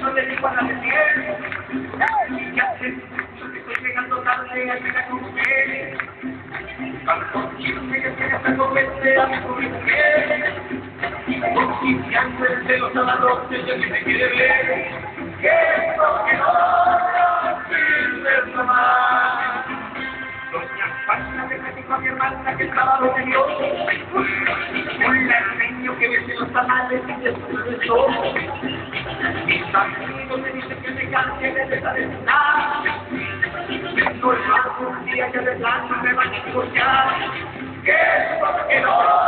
yo le digo a la de ¿qué haces? Yo te estoy llegando tarde a llegar con ustedes. Tanto quiero que yo quiera hacer convencer a mi mujer. Conciliando el pelo a la noche, ya que me quiere ver. ¿Qué es lo que no ver nomás? Doña Pasta le platico a mi hermana que el sábado me dio un armeño que besé los tamales y después de todo. Amigos me dicen que me canse de esa vecindad. Vengo el barco un día que de plano me van a divorciar. Que esto que no